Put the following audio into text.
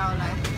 要来。